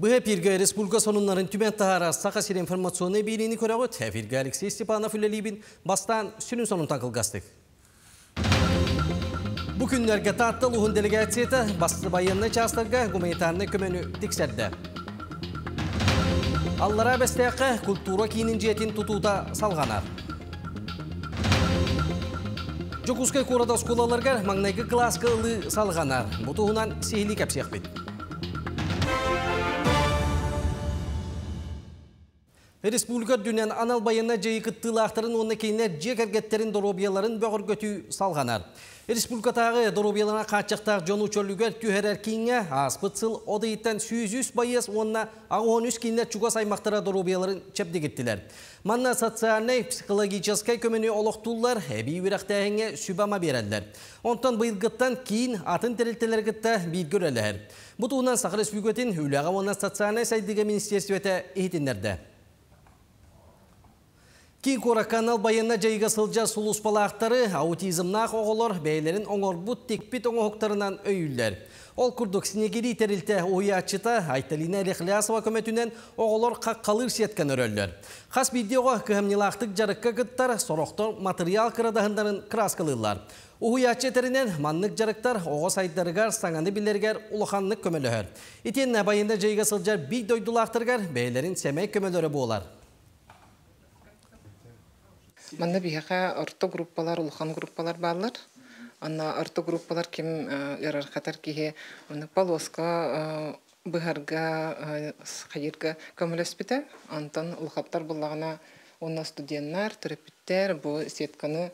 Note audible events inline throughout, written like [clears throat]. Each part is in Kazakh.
Пирге республика сонунларын түмен тағара сақа сир информационный бейліні көріғыт, әфирге Алексей Степанов үлелейбін бастан сүнін сонын күнлерге таттыл ұғын делегацияты басты байынны частырға гуманитарны көмені тіксерді. Аллара бәстәқі культура кейінін жетін тұтуда салғанар. Кәпсек Республика дүнен анал байына жайы кыттылақтарын оны кейіне жек әргеттерін доробияларын бөғір көтü салғанар. Республикатағы доробияларына қатшықтақ жону чөлігер түйерер кейіне аспытсыл одайыттан сүйіз байыз онына ағуын үс кейіне чугас аймақтара доробияларын чепдегеттілер. Манна социальный, психологическай көмені олықтулар әбей үрәқтәңе сүбама берәлдер. Онтан бұйылғыттан кейін атын тәрілтелергітті бейгір әлігер. Бұтуынан Сақыр Республикатын үліға онна социальный сайдыға министерсветі ехетіндерді. Кейін қора канал байына жайға сылжа сұлыс балақтары аутизмнақ оғылар бәйлерін оңорбут текпет оңоқтарынан өйілдер. Ол күрдік сінегері терілті ойатшыта Айталина Рехлясова көметінен оғылар қалыр сеткен өрөлдер. Қас видеоға көхімнелақтық жарыққа күттар сұрақтар материал қырадағындарын краскалылар. Уһуячы теринен маннык жарыктар оғыз айдарыгар саңаны билергер улаханнык көмөлөһөр. Итен набайында жайга сылжар бик дойдулақтыргар бәйлерин сәмей көмөлөрі болар. Манна биһака орто группалар, улхан группалар барлар. Анна орто группалар ким иерархатар кихе уны полоска быһарга хайырга көмөлөспүтэ. Антон улхаттар буллагана уна студенттар, терапевттер бу сетканы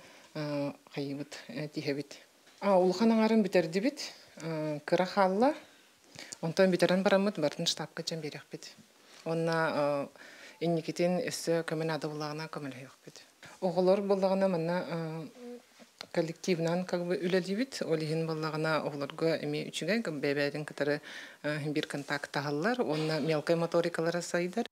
хайыбыт тихебит. А улхан аңарын битерди бит. Кыра халла. Онтон битерен барамыт бартын штабка жан берек бит. Онна инникитин өссө көмөн ады буллагана Оғылар болағына мына коллективнан как бы үлелибит, олихин болағына оғыларга эми үчүгә бәбәдин кытары бир контакт тағалар, онна мелкой моторикалары сайдар.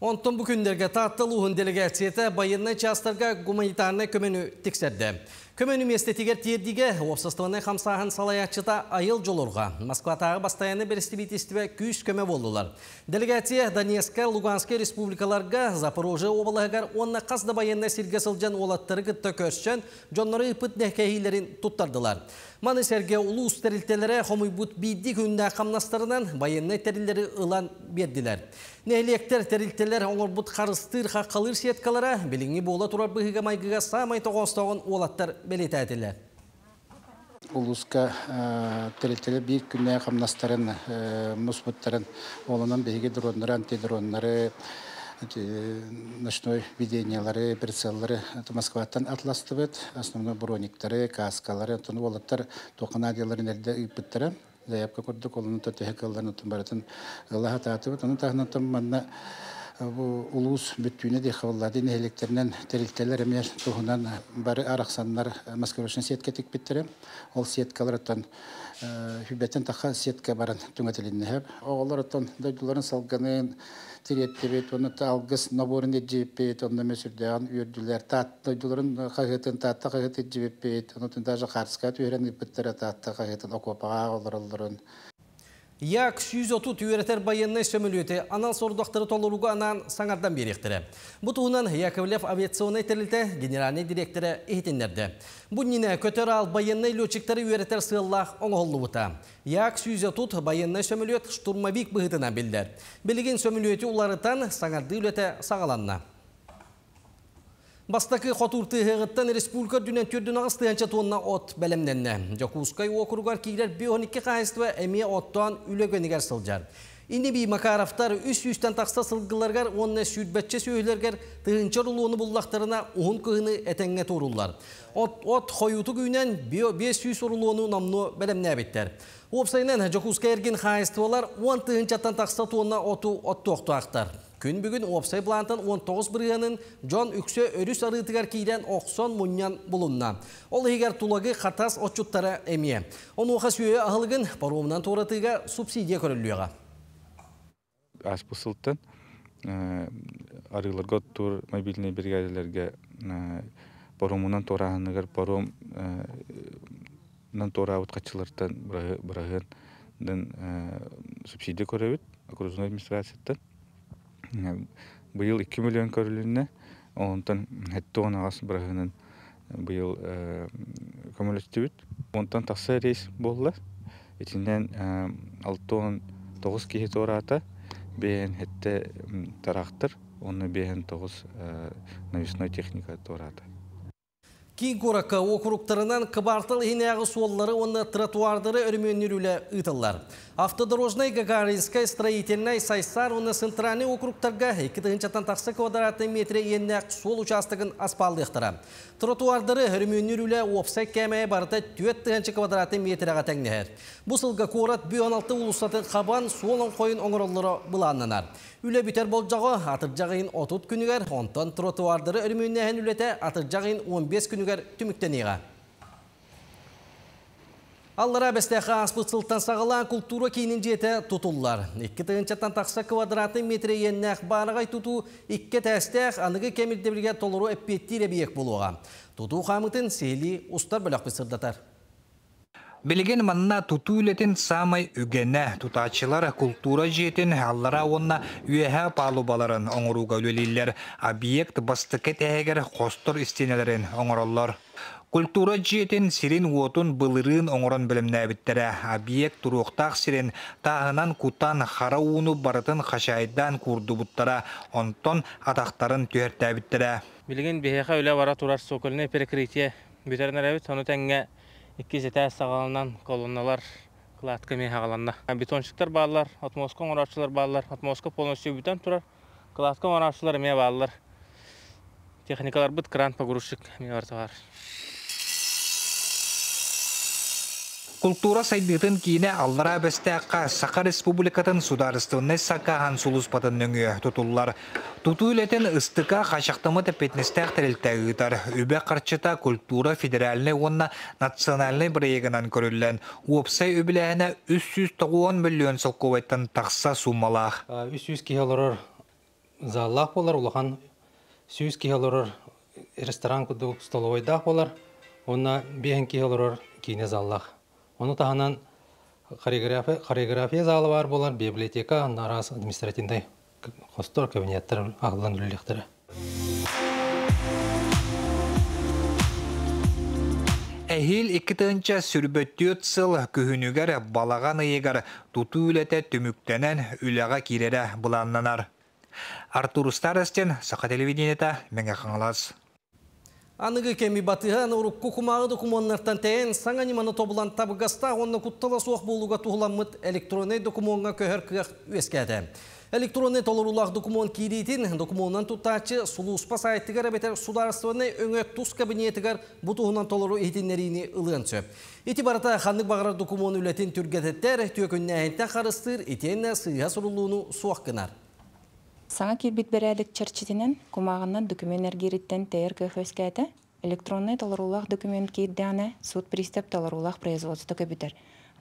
Онтон бұл күндерге таттыл ұғын делегацияты байынны частарға гуманитарны көмені тексерді. Көмені местетігер тиердіге опсыстығыны қамсағын салаячыта айыл жолырға. Москватағы бастаяны берістібетістібе күйіс көме болдылар. Делегация Донецка, Луганский республикаларға Запорожы обалығығар онна қазды байынны сирге сылжан олаттары күтті көрсен, жонлары үпіт нәкәйілерін тұттардылар. Маны сәрге улу үстерілтелері хомойбут бейді күнді қамнастарынан байынны тәрілері ұлан берділер. Нәйлектер тәрілтелер оңыр бұт қарыстыр қаққалыр сеткалара біліңі бола тұрар бұғыға майғыға самай тоғыстауын олаттар белет әділер. Улуска тәрілтелер бір күнне қамнастарын, мұсбыттарын олынан бейге дронлары, антидронлары, ночной видениялары, прицеллары Москваттан атласты бет, основной брониктары, каскалары, олаттар тоқынадияларын әрді үпіттері заявка курдук олunu та техекалларын утун баратын Аллаха таатыбыт onu тахнатым манна бу улус бүттүүнө де хаваллады электеринен терилтелер эме тухунан бары араксаннар маскировочный сетке тикпиттере ол сеткалардан хүбетен таха сетке баран түңөтелиннеп оголоротон дойдуларын салганын тиреттебет оны алгыс наборын эджипет онда месүрдән үрдүләр тат дойдуларын хагытын татта хагыт эджипет оны даже окопага олороллорун Як 130 үйретер байынны сөмілуеті анал сордақтары толыруға анан саңардан беректірі. Бұтуынан Яковлев авиационный тәрілті генеральный директоры ехетіндерді. Бұнніне көтер ал байынны летчиктары үйретер сығыллақ оңғолы бұта. Як 130 байынны сөмілует штурмовик бұғытына білдер. Білген сөмілуеті уларытан саңарды үлеті сағаланна. Бастакы хотурты хығыттан республика дүнен түрдін ағыстыянча туынна от бәлемненне. Жокускай округар кейлер бионикке қайыстыва әме оттан үлегенігер сылжар. Инде бей Макаровтар үс үстен тақса сылғыларгар, онны сүрбәтче сөйлергер тығынчар ұлуыны бұллақтарына ұғын күйіні әтәңге торулар. От, от хойуты күйінен 500 ұлуыны намны бәлемне әбеттер. Опсайнан Жокускай ерген қайыстывалар 10 тығынчаттан тақса туынна оту оқты ақтар. Күн бүгін опсай плантан 19 бірғанын жон үксө өріс арытығар кейден оқсон мұньян бұлынна. Ол егер тулагы қатас отчуттары әмие. Оны оқа сүйе ағылығын паромынан торатыға субсидия көрілуіға. Ас бұсылттан арыларға тур мобильный бригадаларға паромынан торағыныгар паром нан тора ут қачылыртан бұрағын субсидия көрөбүт окружной администрацияттан быйыл 2 миллион көрүлүнне онтан хетте онагас бырахынын быйыл көмөлөстүбүт онтан такса рейс болла итинен алтон тогуз киһи туурата бэйэн хетте тарахтыр. Оны бэйэн тогуз навесной техника туурата. Кин коракка округтарынан кыбартыл хинягы суоллары оны тротуардары өрмөнүрүле ытыллар. Автодорожный Гагаринская строительный сайсар оны центральный округтарга 2-чаттан тақсы квадратный метре еннәк сол участогын аспалдықтыра. Тротуардары өрмөнүрүле опсай кәмәе барыта 4 квадратный метрага тәңнәһәр. Бу сылга корат 16 улусатын хабан суолын қойын оңыроллары бұланнанар. Үле бүтер болжағы атыржағын 30 күнігер, онтан тротуардары өрмөннәһен үлете атыржағын 15 күнігер түміктенеға. Аллара бәстәқі аспытсылтан сағылан культура кейінін жеті тұтулар. Икі тығынчаттан тақса квадратный метре еннәқ барығай тұту, икі тәстәқ анығы кемірдебілге толыру әппеттері бейек болуға. Тұту қамытын сейлі ұстар бөлік бісірдатар. Билеген манна туту үлетін самай үгені тутачылар культура жетін аллара онна үйәһә палубаларын оңыруға өлелілер, объект бастықет әгер қостыр истенелерін оңыроллар. Культура жетін сирин уотун былырын оңырын білімнәбіттері, объект тұруқтақ сирин тағынан кутан хара уыну барытын қашайдан курдубуттара, онтон атақтарын түйертәбіттері. Билеген бихеха үле бара турар сокольне перекрытие. Бүтернерәбит, оны икки сетә сагаланан колонналар кладка ме хагаланна. Бетончиктер баллар, атмоска оңрачылар баллар, атмоска полностью бүтән турар. Кладка оңрачылар ме баллар. Техникалар бит кран погрузчик ме барталар. Культура сайдытын киіне аллара бәстәққа Сақа Республикатын сударыстығынны сақаған сұлыспатын нөңі тұтулар. Тұту үлетін ыстықа қашақтымы тәпетнестәқ тәрілтәғытар. Үбә қарчыта культура федеральны онна национальный бірегінан көрілген. Уопсай өбіләәне 390 миллион сылқовайттан тақса сумалақ. 300 кихалорор заллах болар, улахан 100 кихалорор ресторан куду столовойдах болар, онна 5 кихалорор кине заллах. Оны таханан хореография, залы бар болар, библиотека, нарас административный хостор кабинеттер ағылан үлелектері. Әхил иккітінші сүрбөттіөт сыл күхінігер балаған ыйығар туту үләті түміктенен үләға кирере бұланнанар. Артур Старостен, Сақа телевидениета, мәңе қаңылас. Анығы кеми батыған ұрық кукумағы документардан тәйін саңа неманы тобылан табыгаста онны құттала соқ болуға туғыламыд электронный документға көхір күйіқ өскәді. Электронный толырулақ документ кейдейтін документан тұттачы сұлуспа сайттығар бетер сударыстығыны өңі тұс кабинетігар бұтуғынан толыру етінлеріні ұлығын сөп. Еті барата қандық бағарар документ үлетін түргететтер төкінне әйінтен қарыстыр, етенне сыйға сұрылуыны суақ. Саңа кирбит берәлік чарчитинен кумағынан документ әргеріттен тәйір көфөскәті, электронный таларулах документ кейдәне суд пристав таларулах производство көбітер.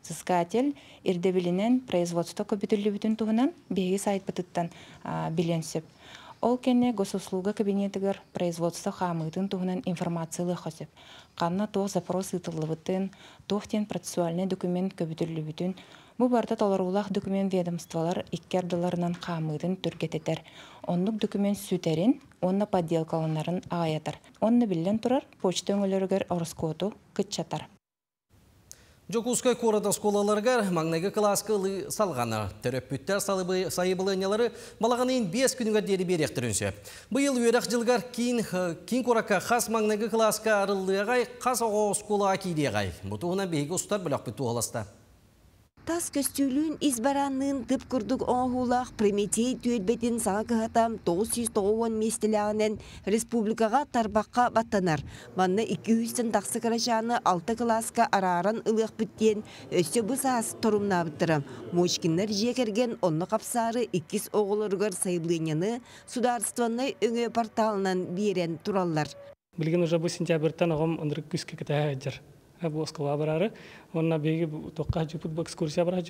Сыскатель ирдебилинен производство көбітілі бүтін туғынан бейгі сайт бытыттан биленсіп. Ол кенне госуслуга кабинетігер производство хамытын туғынан информациялы қосып. Қанна тоқ запрос ытылыбытын, тоқтен процессуальный документ көбітілі бүтін, Бу барда толорулах документ ведомстволар иккердыларынан қамыдын түргететер. Оннук документ сүтерин, онна подделкаланарын ағаятар. Онны білден тұрар, почта өңілергер ороскоту кытчатар. Жокускай корада сколаларгар маңнайғы класкылы салғаны. Төрөппүттер сайыбылынялары малағанын 5 күнігер дері беректірінсе. Бұйыл өрек жылгар кейін, коракка қас маңнайғы класка арылығай, қас оғы скола кейдеғай. Бұтуғына бейгі ұстар бүлік бүтту оласта. Тас избараннын тып курдук оңгулах Прометей түөлбетин саға кыхатам 990 местелягынан республикага тарбаққа баттанар. Манны 200-тен тақсы карашаны 6 класска араран ылық бүттен өсі бұсаас торумнабыттырым. Мочкиннер жекерген онны қапсары 2 оғылыргар сайблыняны сударстванны өңө порталынан берен тураллар. Билген уже бұл сентябрьтан оғым ындыры күске кітә бу Москва барары. Онна беги тоққа экскурсия бара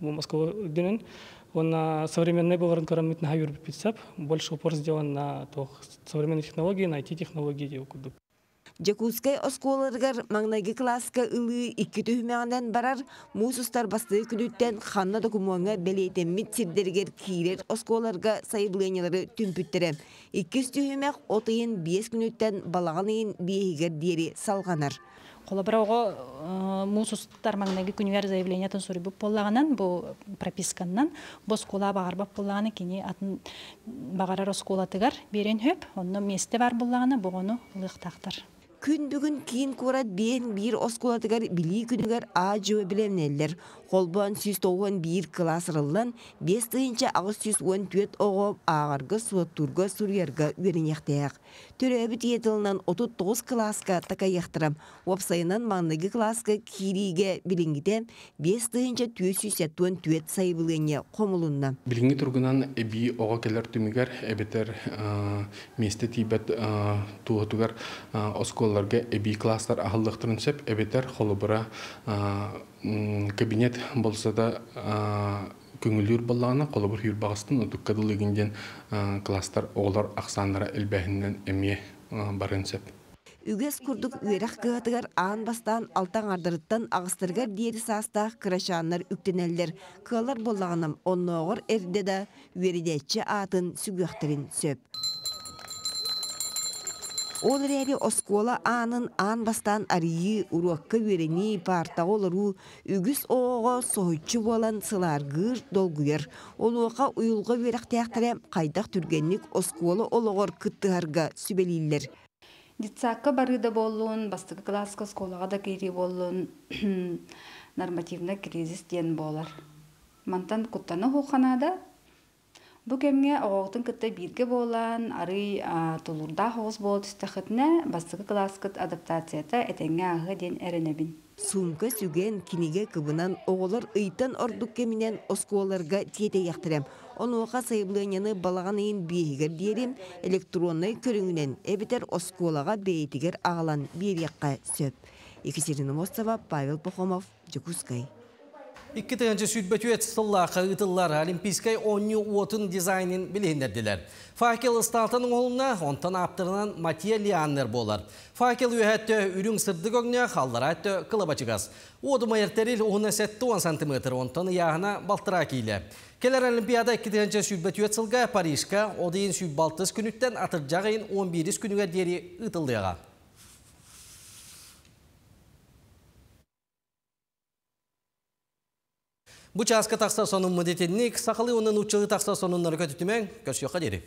Москва дөнен. Онна современный боварын карамит на юр пиццап. Больше упор сделан на то современные технологии, на IT-технологии де укуду. Жакускай осколаргар маңнайгы класска ылы икки түхмәңнән барар мусустар басты күнүттен ханна докумуңа белетеммит сирдергер кирер осколарга сайблыйнялары түмпүттере. Түхмәк отыйын 5 күнүттен балаганын биегер диери салганар. Колоброго мусустар маңнайгы күнүгер заявлениятын сурибуп боллаганан бу прописканнан бос кола багарбап боллаганы кини атын багарар осколатыгар берен хөп онно месте бар боллаганы бугону лыктактар. Күн бүгін кейін көрат бен бір оскуладыгар били күнігер а жуы білемнелер. Холбан сүз тоғын бір класс рыллан, бес тыйынча ағыз сүз он түет оғып ағарғы суаттурға сурьерға үйренектеяқ. Түрәбіт етілінен 39 класска така яқтырам. Опсайынан маңныгы класска кириге білінгіде бес тыйынча түет сүзеттуан түет сайбылыне қомылынна. Билинги тургунан ого келер эбетер месте тибет туотугар осколларга эби класстар ахылдыктырын сеп эбетер холубура кабинет болса да көңүлүр боллаана колобур хүр багыстын утуккадылыгинден класстар оголор аксандара элбэхиннен эмие барын сеп Үгес курдук үерах кыһатыгар аан бастан алтаң ардырыттан ағыстыргар диери саастаах кырашааннар үктенеллер кыалар боллаганам онноогор эрде да үеридечче аатын сүгүөхтерин сөп. Ол рәри оскола аанын аан бастан арıyı уруакка үерени парта олару үгіс оого соһуччу болан сыларгыр долгуяр. Олуака уюлга үерах тәяқтаре қайдақ түргенник оскола ологор кыттыгарга сүбелиллер. Дитсакка барыда болуын, бастығы класска сколаға да кири болуын, [clears throat] нормативна кризис ден болар. Мантан куттаны хоқанада, Бу кемге оғоқтың кытта бирге болан, ары тулурда хоғыз бол түстәхітіне бастығы класкыт адаптацията әтенге ағы ден әрінебін. Сумка сүген киниге кыбынан оғылар ыйтан ордук кеминен осколарга тиете яқтырам. Онуға сайблыняны балағанайын бейгер дерим электронный көріңінен әбітер осколаға бейтігер ағалан бір яққа сөп. Мостова, Павел Пахомов, Джекускай. Икки тыгынчы сүтбөтүет сыллаақы ытыллар олимпийскай онню уотын дизайнын билиндердилер. Факел ысталтының олуна онтан аптырынан Матия Лианнер болар. Факел үйәтті үрің сырды көңне қалдара әтті кылабачыгас. Одыма ертерил 10 см онтан яғына балтыра кейлі. Келер Олимпиада 2 тыгынчы сүтбөтүет сылға Парижка одыйын сүт балтыз күніттен атыржағайын 11 күнігер дері ытылдыға. Бұ часка тақса сонын мұдетенник, сақылы оның ұчылы тақса сонын наркөтітімен дері.